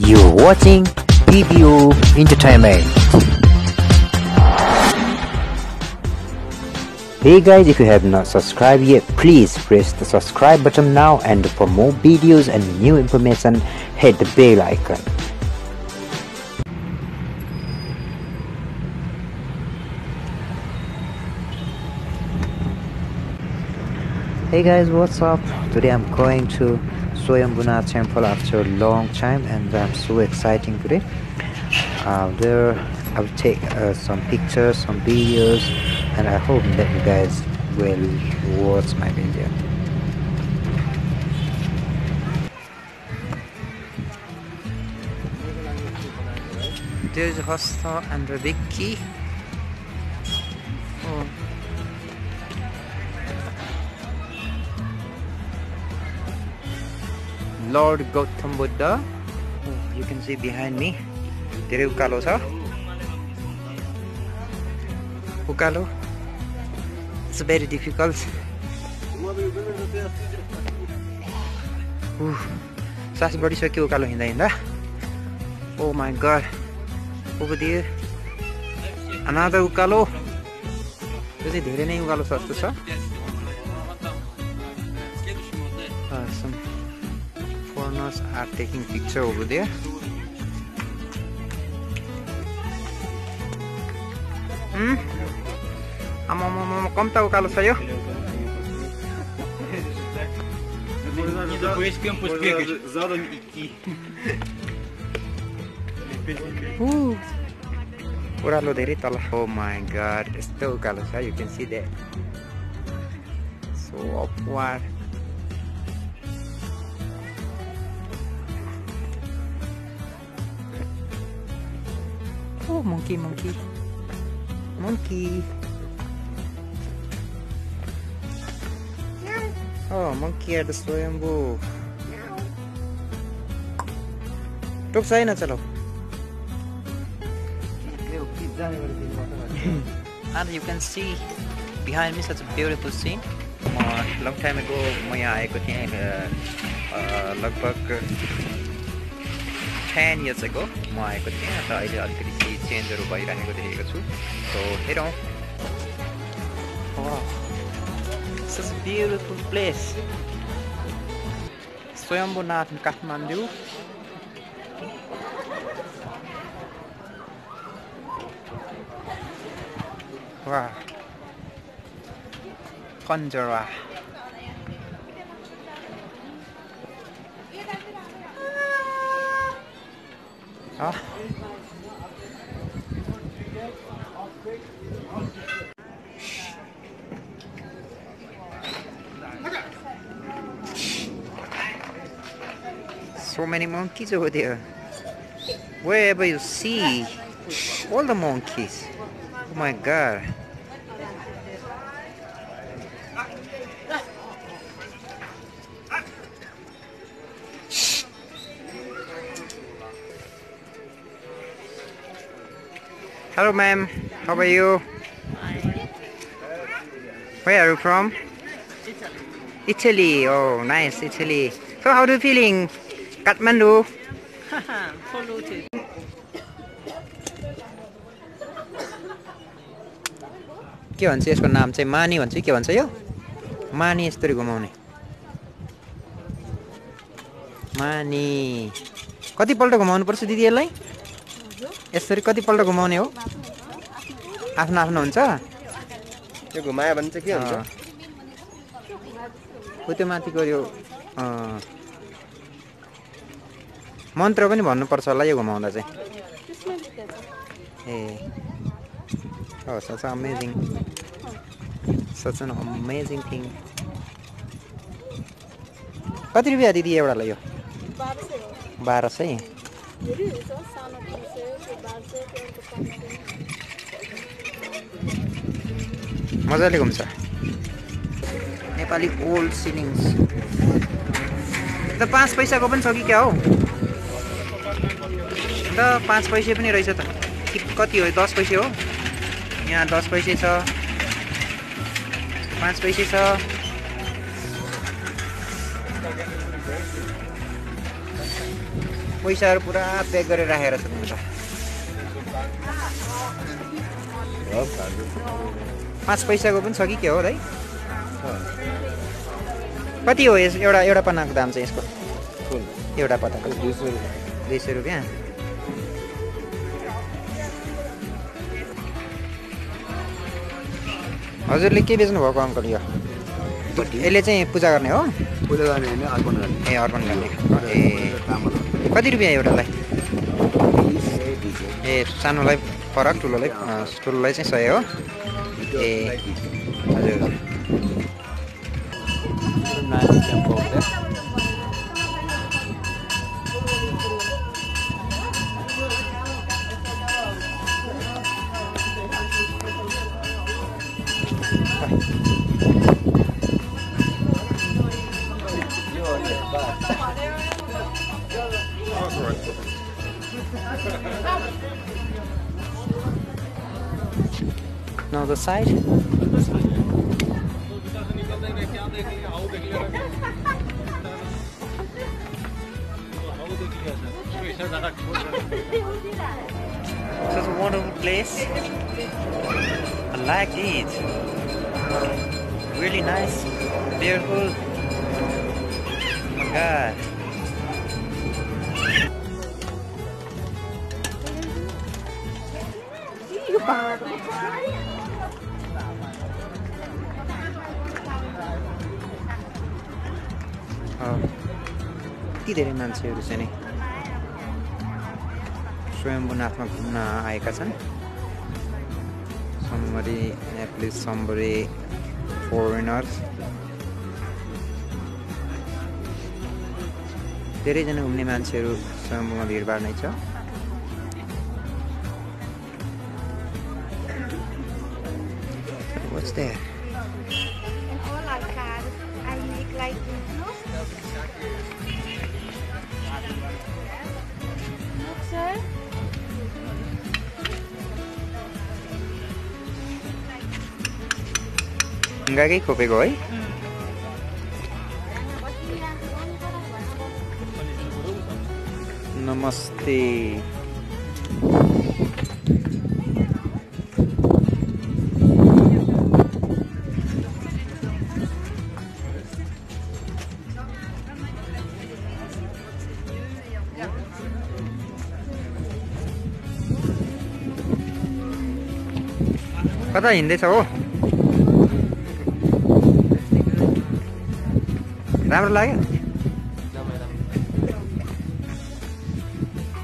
You're watching PBO Entertainment. Hey guys, if you have not subscribed yet, please press the subscribe button now and for more videos and new information, hit the bell icon. Hey guys, what's up? Today I'm going to Swayambuna temple after a long time and I'm so exciting today. Uh, there I will take uh, some pictures, some videos and I hope that you guys will watch my video. There's Hosta and Rebecca. Gautam Buddha. Oh, you can see behind me. धेरै उकालो छ उकालो it's very difficult सास बढिसक्यो उकालो हिँड्दा हिँड्दा ओ my god over there. Another उकालो यो चाहिँ धेरै नै उकालो छ जस्तो छ foreigners are taking picture over there Hmm? आमामामा कम त उकालो छ यो Nie dopowiedź pośpiechać. Zadam iki. ओह्रालो धेरै तल हो माई गड यस्तो उकालो छ you can see that so upward Oh, monkey, monkey. Monkey. Oh, monkey at the swayamboo. टोक छैन चलो and you can see behind me such a beautiful scene म लङ टाइम एगो म यहाँ आएको थिएँ लगभग टेन इयर्स एगो म आएको थिएँ अन्त अहिले अलिकति चेन्जहरू भइरहेको देखेको छु सो हेरौँ ब्युटिफुल प्लेस स्वयम्भूनाथ काठमाडौँ वा कन्जरा So many monkeys over there. Wherever you see, all the monkeys. Oh my god. Hello, ma'am. How are you? Where are you from? Italy. Oh, nice, Italy. So, how do you feeling? Kathmandu? polluted. के भन्छ यसको नाम चाहिँ मानी भन्छ कि भन्छ यो मानी यस्तरी घुमाउने मानी कतिपल्ट घुमाउनु पर्छ दिदी यसलाई यसरी कतिपल्ट घुमाउने हो? आफ्नो आफ्नो हुन्छ? त्यो घुमायो भने चाहिँ के हुन्छ। ऊ त्यो माथिको यो मन्त्र पनि भन्नुपर्छ होला यो घुमाउँदा चाहिँ। ए। such an amazing, such an amazing thing. कति रुपियाँ दिदी एउटालाई यो? बाह्र सय? मजाले घुम्छ। Nepali old shillings. त पाँच पैसाको पनि छ कि क्या हो? त पाँच पैसा पनि रहेछ त। कति हो? दस पैसा हो। यहाँ दस पैसा छ। पाँच पैसा छ। पैसाहरू पुरा प्याक गरेर राखेर छ पाँच पैसाको पनि छ कि के हो दाइ? कति हो यस एउटा एउटा पन्नाको दाम चाहिँ यसको? एउटा पत्ताको दुई सय रुपियाँ। हजुरले के बेच्नु भएको अङ्कल यो? यसले चाहिँ पूजा गर्ने हो? पूजा गर्ने होइन अर्पण गर्ने। ए अर्पण गर्ने। ए कति रुपियाँ एउटालाई ए सानोलाई फरक। ठुलोलाई? ठुलोलाई चाहिँ सय हो। ए। हजुर। Now the side. Such a wonderful place. I like it. Really nice, beautiful. Oh god. यति धेरै मान्छेहरू चाहिँ नि? स्वयम्भूनाथमा घुम्न आएका छन्। समरी नेप्लिस सम्बरी फोरेनर्स धेरैजना घुम्ने मान्छेहरू स्वयम्भूमा भिडभाड नै छ। there? In all our cars, I make like no? Look, Namaste. कता हिँड्दैछ हो राम्रो लाग्यो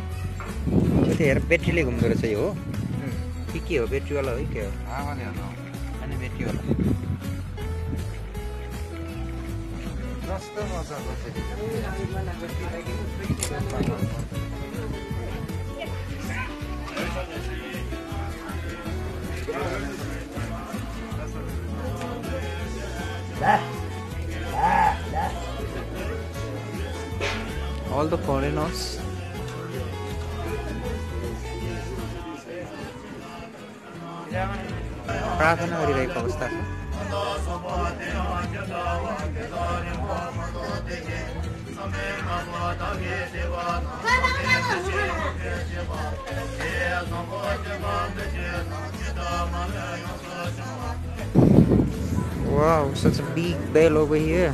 त्यतिखेर ब्याट्रीले घुम्दो रहेछ यो हो कि के हो ब्याट्रीवाला हो कि के हो अनि ब्याट्रीवाला all the foreigners प्रार्थना गरिरहेको अवस्था छ Wow, such a big bell over here.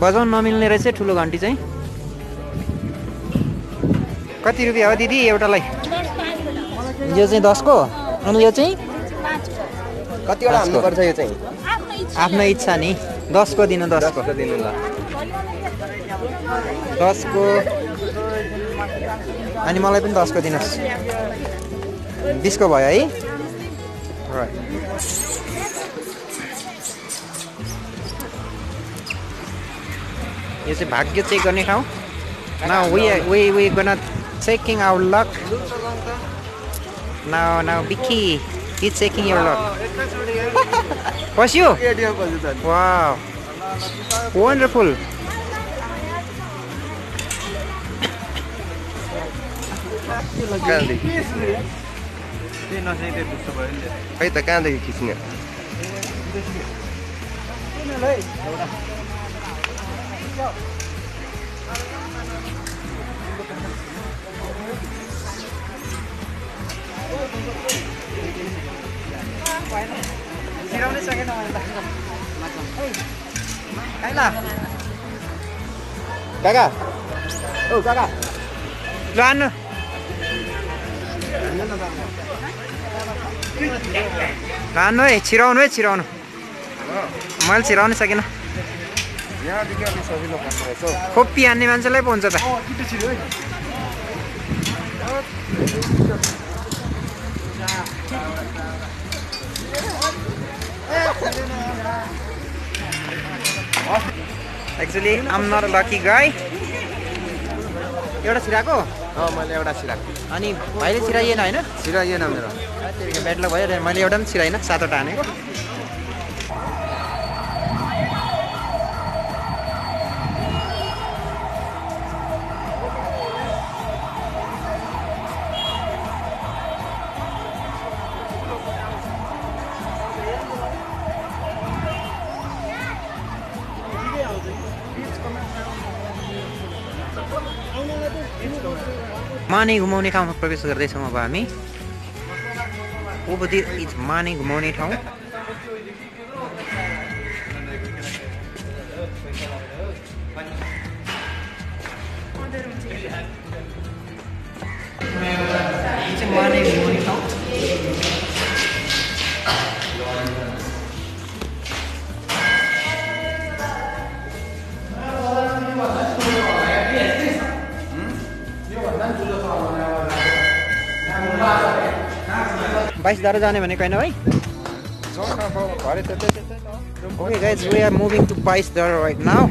बजाउन नमिल्ने रहेछ ठुलो घन्टी चाहिँ। कति रुपियाँ हो दिदी एउटालाई? यो चाहिँ दसको? अनि यो चाहिँ? कतिवटा हाल्नुपर्छ यो चाहिँ? आफ्नो इच्छा नि। दसको दिनु दसको दिनु ल। अनि मलाई पनि दसको दिनुहोस्। बिसको भयो है? यो चाहिँ भाग्य चेक गर्ने ठाउँ। न चेकिङ आवर लक निकी चेकिङ आवर लक पस्यो वा वन्डरफुल खै त कहाँदेखि खिच्ने सकेन काका औ काका ल आन्नु ल आन्नु है छिराउनु है छिराउनु मैले छिराउनु सकिनँ। खोपी हान्ने मान्छेलाई पो हुन्छ त। एक्चुली आम नट लकी गाई एउटा छिराएको अँ मैले एउटा सिराएको अनि भाइले छिराइएन होइन? सिराइएन मेरो। ब्याड लक भयो मैले एउटा पनि छिराइनँ सातवटा हानेको। माने घुमाउने ठाउँमा प्रवेश गर्दैछौँ अब हामी ओभर इज़ माने घुमाउने ठाउँ। माने घुमाउने ठाउँ। बाइस दारा जाने भनेको होइन भाइ घरे त्यतै त्यतै त Okay, guys, we are moving to Paisdar right now.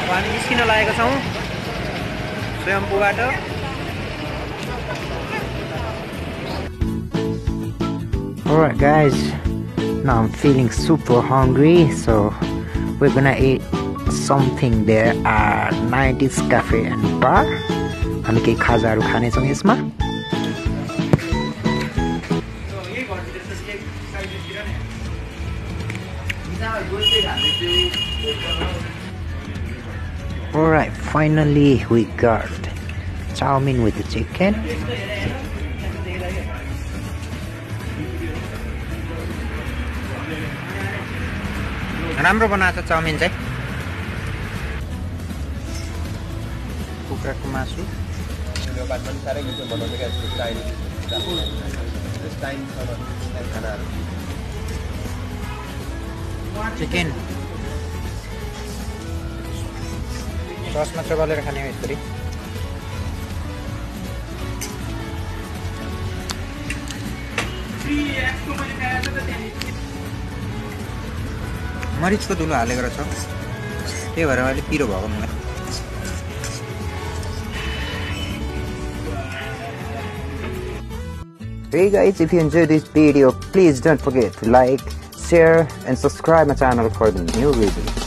अब हामी निस्किन लागेका छौँ स्वयम्पूबाट Alright guys, now I'm feeling super hungry so we're gonna eat something नाइटिस cafe पार हामी केही खाजाहरू खानेछौँ यसमा। चाउमिन विथ चिकन राम्रो बनाएको चाउमिन चाहिँ। कुखुराको मासु पनि साह्रै मिठो क्या खानाहरू चिकन ससमा चबालेर खाने हो यसरी मरिचको धुलो हालेको रहेछ त्यही भएर अलिक पिरो भएको मलाई Hey guys, if you enjoyed this video, please don't forget to like, share, and subscribe my channel for the new videos.